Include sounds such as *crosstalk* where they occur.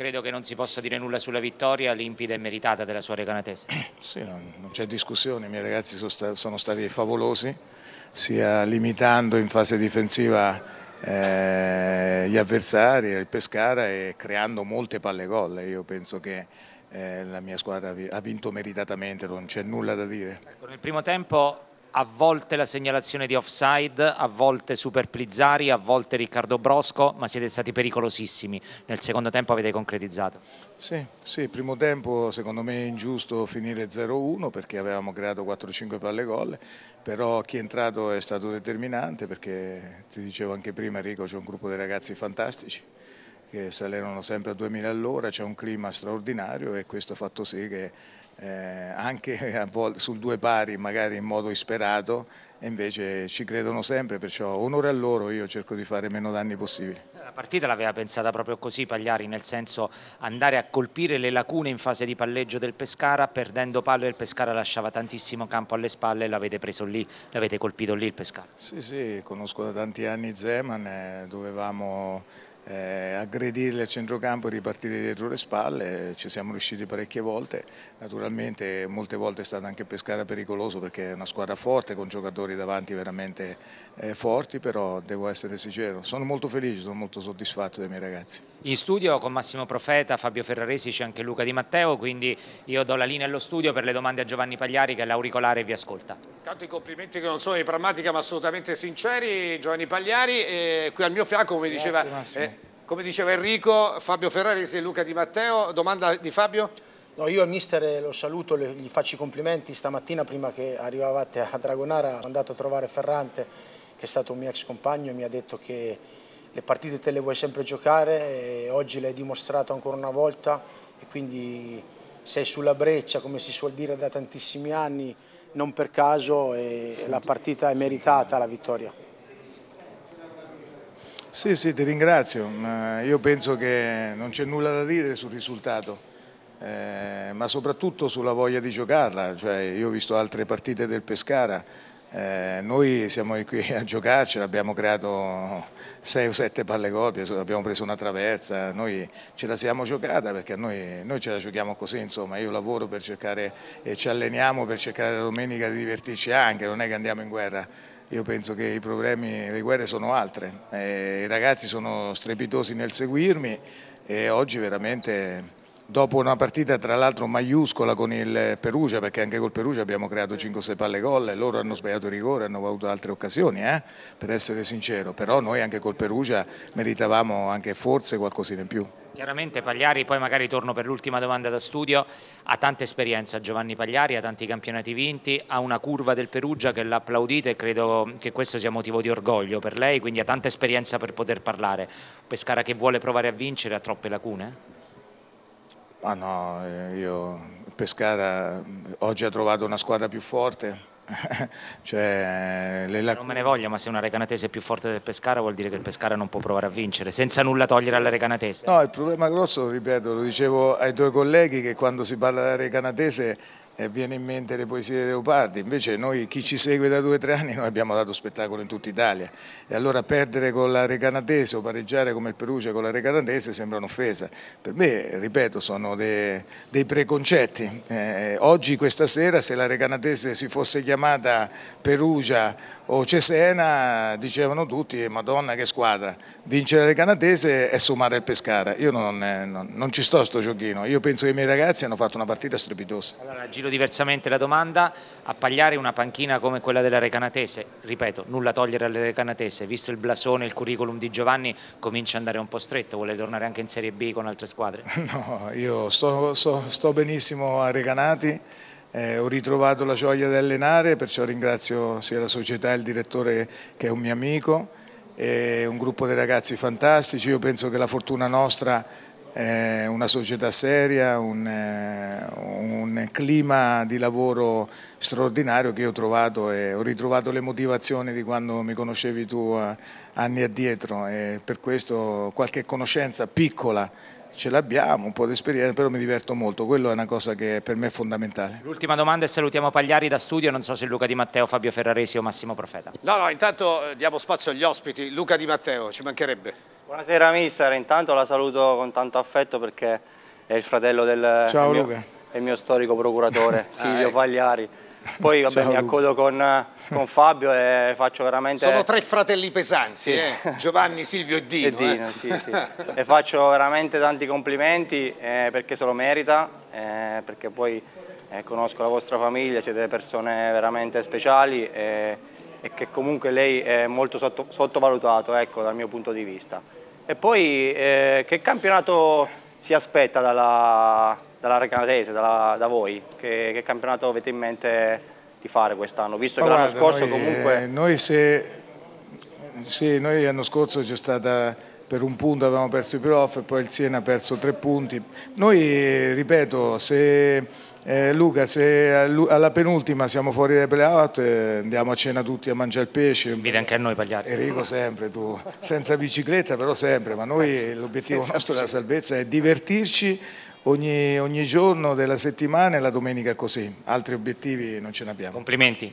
credo che non si possa dire nulla sulla vittoria limpida e meritata della sua Recanatese. *clears throat* Sì, non, non c'è discussione, i miei ragazzi sono, sta, sono, stati favolosi, sia limitando in fase difensiva eh, gli avversari, il Pescara e creando molte palle gol. Io penso che eh, la mia squadra ha vinto meritatamente, non c'è nulla da dire. Ecco, nel primo tempo a volte la segnalazione di offside, a volte Super Plizzari, a volte Riccardo Brosco, ma siete stati pericolosissimi. Nel secondo tempo avete concretizzato. Sì, sì primo tempo secondo me è ingiusto finire 0-1 perché avevamo creato 4-5 palle gol, però chi è entrato è stato determinante perché ti dicevo anche prima Enrico c'è un gruppo di ragazzi fantastici che salirono sempre a 2000 all'ora, c'è un clima straordinario e questo ha fatto sì che eh, anche a volte sul due pari magari in modo isperato e invece ci credono sempre, perciò onore a loro, io cerco di fare meno danni possibili. La partita l'aveva pensata proprio così Pagliari, nel senso andare a colpire le lacune in fase di palleggio del Pescara, perdendo palle il Pescara lasciava tantissimo campo alle spalle e l'avete preso lì, l'avete colpito lì il Pescara. Sì, sì, conosco da tanti anni Zeman, eh, dovevamo eh, aggredire il centrocampo e ripartire dietro le spalle, ci siamo riusciti parecchie volte, naturalmente molte volte è stato anche Pescara pericoloso perché è una squadra forte con giocatori davanti veramente eh, forti, però devo essere sincero, sono molto felice, sono molto soddisfatto dei miei ragazzi. In studio con Massimo Profeta, Fabio Ferraresi c'è anche Luca Di Matteo, quindi io do la linea allo studio per le domande a Giovanni Pagliari che è l'auricolare vi ascolta. Tanto i complimenti che non sono di prammatica ma assolutamente sinceri, Giovanni Pagliari, e qui al mio fianco come diceva... Eh, come diceva Enrico, Fabio Ferraresi e Luca Di Matteo. Domanda di Fabio? No, io al mister lo saluto, gli faccio i complimenti. Stamattina prima che arrivavate a Dragonara sono andato a trovare Ferrante, che è stato un mio ex compagno, e mi ha detto che le partite te le vuoi sempre giocare e oggi l'hai dimostrato ancora una volta e quindi sei sulla breccia, come si suol dire da tantissimi anni, non per caso e la partita è meritata la vittoria. Sì, sì, ti ringrazio. Io penso che non c'è nulla da dire sul risultato, eh, ma soprattutto sulla voglia di giocarla. Cioè, io ho visto altre partite del Pescara, eh, noi siamo qui *laughs* a giocarci, abbiamo creato 6 o 7 palle gol, abbiamo preso una traversa, noi ce la siamo giocata perché noi, noi, ce la giochiamo così, insomma, io lavoro per cercare e ci alleniamo per cercare la domenica di divertirci anche, non è che andiamo in guerra. Io penso che i problemi, le guerre sono altre, eh, i ragazzi sono strepitosi nel seguirmi e oggi veramente dopo una partita tra l'altro maiuscola con il Perugia, perché anche col Perugia abbiamo creato 5-6 palle gol loro hanno sbagliato rigore, hanno avuto altre occasioni, eh, per essere sincero, però noi anche col Perugia meritavamo anche forse qualcosina in più. Chiaramente Pagliari, poi magari torno per l'ultima domanda da studio, ha tanta esperienza Giovanni Pagliari, ha tanti campionati vinti, ha una curva del Perugia che l'ha applaudita e credo che questo sia motivo di orgoglio per lei, quindi ha tanta esperienza per poter parlare. Pescara che vuole provare a vincere ha troppe lacune? Ah no, eh, io Pescara oggi ha trovato una squadra più forte, *laughs* cioè, le... Non me ne voglio, ma se una Recanatese è più forte del Pescara vuol dire che il Pescara non può provare a vincere, senza nulla togliere alla Recanatese. No, il problema grosso, ripeto, lo dicevo ai tuoi colleghi, che quando si parla della Recanatese eh, viene in mente le poesie di Leopardi, invece noi chi ci segue da due o tre anni noi abbiamo dato spettacolo in tutta Italia e allora perdere con la Recanatese o pareggiare come il Perugia con la Recanatese sembra un'offesa. Per me, ripeto, sono dei, dei preconcetti. Eh, oggi, questa sera, se la Recanatese si fosse chiamata Perugia o Cesena, dicevano tutti, madonna che squadra, vincere la Recanatese è sommare il Pescara. Io non, eh, non, non ci sto a sto giochino, io penso che i miei ragazzi hanno fatto una partita strepitosa. Allora, giro diversamente la domanda, a Pagliari una panchina come quella della Recanatese, ripeto, nulla togliere alle Recanatese, visto il blasone, il curriculum di Giovanni, comincia ad andare un po' stretto, vuole tornare anche in Serie B con altre squadre? *laughs* No, io sto, sto, sto benissimo a Recanati, eh, ho ritrovato la gioia di allenare, perciò ringrazio sia la società e il direttore che è un mio amico, è un gruppo di ragazzi fantastici, io penso che la fortuna nostra è una società seria, un, eh, un, clima di lavoro straordinario che ho trovato e ho ritrovato le motivazioni di quando mi conoscevi tu eh, anni addietro. E per questo qualche conoscenza piccola ce l'abbiamo, un po' di esperienza, però mi diverto molto, quello è una cosa che per me è fondamentale. L'ultima domanda e salutiamo Pagliari da studio, non so se Luca Di Matteo, Fabio Ferraresi o Massimo Profeta. No, no, intanto eh, diamo spazio agli ospiti, Luca Di Matteo, ci mancherebbe. Buonasera mister, intanto la saluto con tanto affetto perché è il fratello del Ciao, mio, Luca. il mio storico procuratore *laughs* Silvio ecco. Pagliari. Poi vabbè, mi accodo con, con Fabio e faccio veramente... Sono tre fratelli pesanti, Sì. eh? Giovanni, Silvio e Dino. e Dino, eh. sì, sì. e faccio veramente tanti complimenti eh, perché se lo merita, eh, perché poi eh, conosco la vostra famiglia, siete persone veramente speciali e, e che comunque lei è molto sotto- sottovalutato ecco, dal mio punto di vista. E poi eh, che campionato si aspetta dalla, dalla Recanatese, dalla- da voi? Che, che campionato avete in mente di fare quest'anno? Visto Ma che l'anno scorso noi, comunque... eh, noi se, sì, noi l'anno scorso c'è stata per un punto avevamo perso i playoff e poi il Siena ha perso tre punti. Noi, eh, ripeto, se eh, Luca, se alla penultima siamo fuori dai playout eh, andiamo a cena tutti a mangiare il pesce. Invita anche a noi Pagliari. Enrico sempre tu, senza bicicletta però sempre, ma noi l'obiettivo nostro della salvezza è divertirci ogni, ogni giorno della settimana e la domenica così, altri obiettivi non ce ne abbiamo. Complimenti.